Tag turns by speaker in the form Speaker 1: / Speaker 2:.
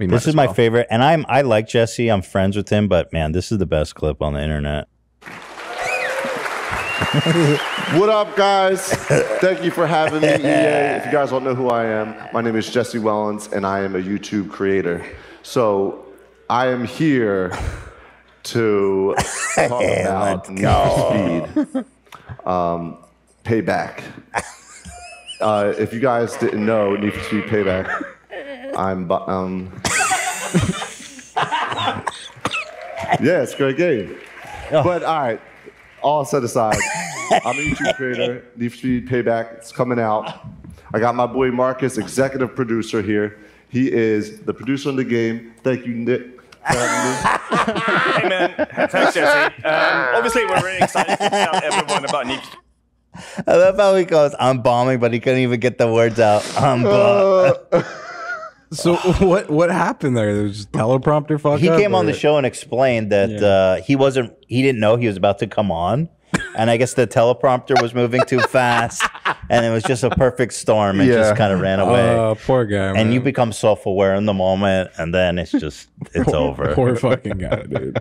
Speaker 1: We
Speaker 2: This is
Speaker 1: as
Speaker 2: my favorite, and I'm I like Jesse. I'm friends with him, but man, this is the best clip on the internet.
Speaker 3: What up, guys? Thank you for having me, EA. If you guys don't know who I am, my name is Jesse Wellens, and I am a YouTube creator. So I am here to talk about Need for Speed um, Payback. Uh, if you guys didn't know, Need for Speed Payback, I'm um. yeah, it's a great game. But all right, all set aside, I'm a YouTube creator. Need for Speed Payback. It's coming out. I got my boy Marcus, executive producer here. He is the producer on the game. Thank you, Nick. for.
Speaker 4: Hey man, thanks Jesse. Um, obviously, we're really excited to tell everyone about Need
Speaker 2: I love how he goes, "I'm bombing," but he couldn't even get the words out. I'm bombing.
Speaker 1: So what what happened there? There was teleprompter fuck
Speaker 2: he
Speaker 1: up,
Speaker 2: came on the show and explained that uh, he wasn't he didn't know he was about to come on. And i guess the teleprompter was moving too fast and it was just a perfect storm. And
Speaker 1: Yeah.
Speaker 2: just kind of ran away.
Speaker 1: Oh, poor guy,
Speaker 2: and you become self-aware in the moment and then it's just it's
Speaker 1: Poor-
Speaker 2: over.
Speaker 1: Poor fucking guy, dude.